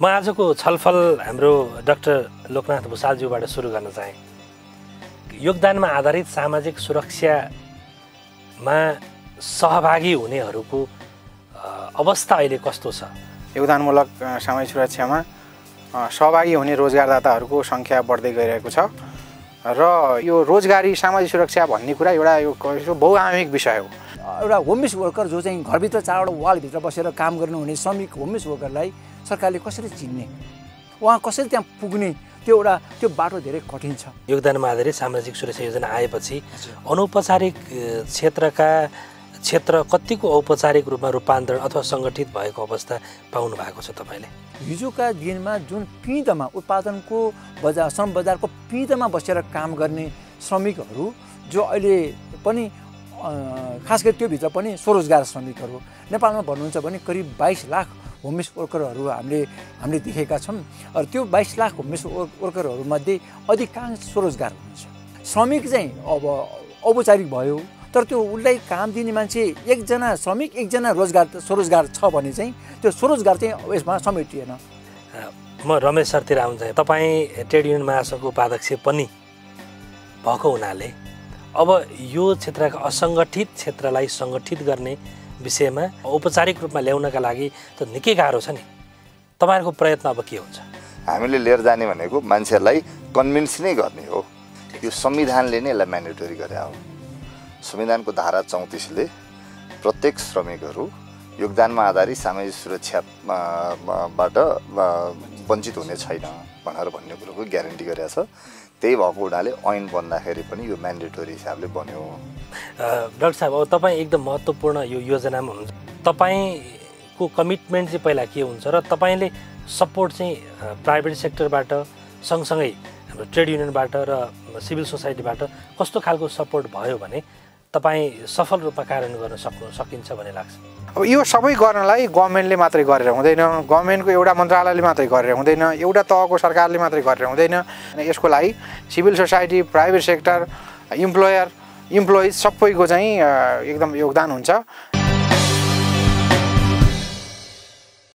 म आजको छलफल हाम्रो डाक्टर लोकनाथ भूषालज्यूबाट सुरु गर्न चाहेँ। योगदानमा आधारित सामाजिक सुरक्षामा सहभागी हुनेहरूको अवस्था अहिले कस्तो छ? योगदानमूलक सामाजिक सुरक्षामा सहभागी हुने रोजगारदाताहरूको सङ्ख्या बढ्दै गइरहेको छ। र यो रोजगारी सामाजिक सुरक्षा भन्ने कुरा एउटा यो बहुआमिक विषय हो। एउटा होमलेस वर्कर जो चाहिँ घरभित्र चारवटा वालभित्र बसेर काम गर्नुहुने श्रमिक होमलेस वर्करलाई सरकारले कसरी चिन्ने? उहाँ कसरी त्यहाँ पुग्ने? त्यो एउटा त्यो बाटो धेरै कठिन छ। योगदानमा आधारित सामाजिक सुरक्षा योजना आएपछि अनौपचारिक क्षेत्रका क्षेत्र कतिको औपचारिक रूपमा रूपान्तरण अथवा सङ्गठित भएको अवस्था पाउनु भएको छ तपाईँले? हिजोका दिनमा जुन पिँधमा उत्पादनको बजार श्रम बजारको पिँधमा बसेर काम गर्ने श्रमिकहरू जो अहिले पनि खास गरी त्योभित्र पनि स्वरोजगार श्रमिकहरू। नेपालमा भन्नुहुन्छ भने करिब बाइस लाख होमलेस वर्करहरू हामीले हामीले देखेका छौँ र त्यो बाइस लाख होमलेस वर्करहरूमध्ये अधिकांश स्वरोजगार हुनुहुन्छ। श्रमिक चाहिँ अब औपचारिक भयो तर त्यो उसलाई काम दिने मान्छे एकजना श्रमिक एकजना रोजगार स्वरोजगार छ भने चाहिँ त्यो स्वरोजगार चाहिँ यसमा समेटिएन। म रमेश सरतिर आउँछ तपाईँ ट्रेड युनियन महासङ्घको उपाध्यक्ष पनि भएको हुनाले अब यो क्षेत्रका असङ्गठित क्षेत्रलाई सङ्गठित गर्ने विषयमा औपचारिक रूपमा ल्याउनका लागि त निकै गाह्रो छ नि। तपाईँहरूको प्रयत्न अब के हुन्छ? हामीले लिएर जाने भनेको मान्छेहरूलाई कन्भिन्स नै गर्ने हो। यो संविधानले नै यसलाई म्यान्डेटरी गरे हो। संविधानको धारा चौतिसले प्रत्येक श्रमिकहरू योगदानमा आधारित सामाजिक सुरक्षाबाट वञ्चित हुने छैन भनेर भन्ने कुरोको ग्यारेन्टी गरेका छ। त्यही भएको हुनाले ऐन बन्दाखेरि पनि यो म्यान्डेटोरी हिसाबले बन्यो। डाक्टर साहब अब तपाईँ एकदम महत्त्वपूर्ण यो योजनामा हुनुहुन्छ। तपाईँको कमिटमेन्ट चाहिँ पहिला के हुन्छ र तपाईँले सपोर्ट चाहिँ प्राइभेट सेक्टरबाट सँगसँगै हाम्रो ट्रेड युनियनबाट र सिभिल सोसाइटीबाट कस्तो खालको सपोर्ट भयो भने तपाईँ सफल रूपमा कार्यान्वयन गर्न सक्नु सकिन्छ भन्ने लाग्छ। अब यो सबै गर्नलाई गभर्मेन्टले मात्रै गरेर हुँदैन गभर्मेन्टको एउटा मन्त्रालयले मात्रै गरेर हुँदैन एउटा तहको सरकारले मात्रै गरेर हुँदैन। यसको लागि civil society private sector employer employees सबैको चाहिँ एकदम योगदान हुन्छ।